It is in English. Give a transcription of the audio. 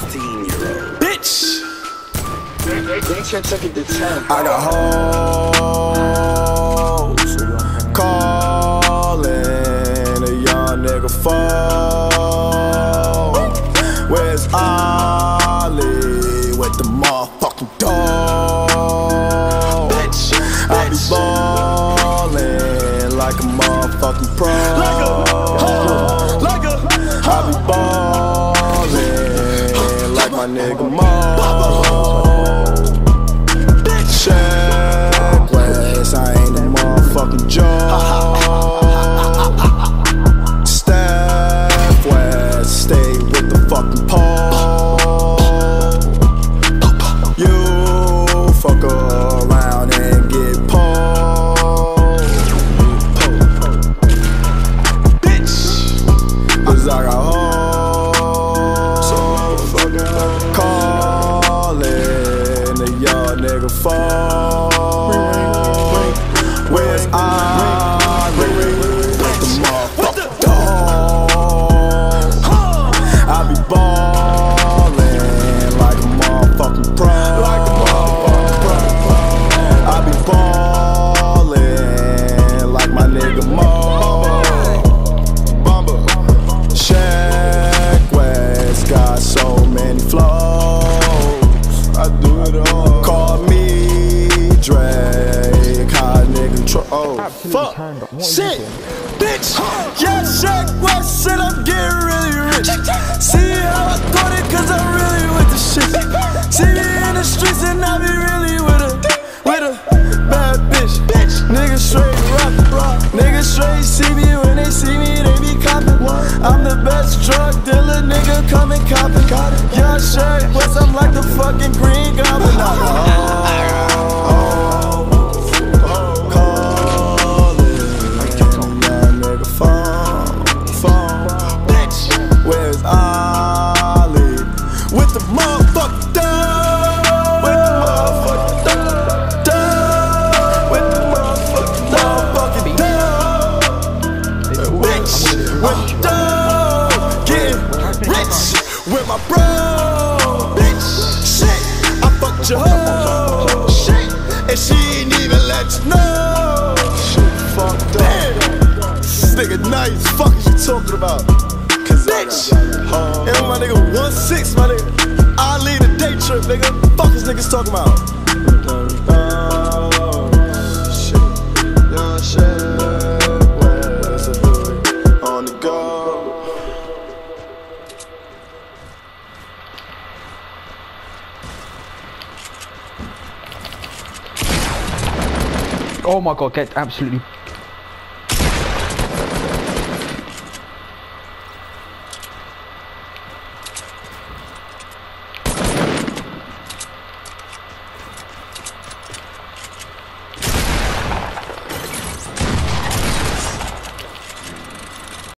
16 year old. Bitch! Nature took it to 10. I got hoes calling a young nigga phone. Where's Ollie with the motherfucking dog? Bitch! I be ballin' like a motherfucking pro. Like a, nigga Mo. Check West, I ain't a motherfucking joke. Step West, stay with the fucking pole. You fuck around and get pulled. bitch! Cause I got hoes The nigga phone Where's I nigga. Oh, fuck. Shit. Bitch. Yeah, Shaq West said I'm getting really rich. See how I thought it, cause I'm really with the shit. See me in the streets and I be really with a, with a bad bitch. Bitch. Niggas straight rock. Niggas straight see me when they see me, they be copping. I'm the best drug dealer, nigga, come and cop it. Yeah, Shaq West, I'm like the fucking green goblin. rich. With my bro. Bitch. Shit. I fucked your hoe. Shit. And she ain't even let you know. Shit fucked up. This nigga nice. Fuck is you talking about? Cause bitch. And my nigga 1-6, my nigga. I lead a day trip, nigga. Fuck is niggas talking about? Oh my god, get absolutely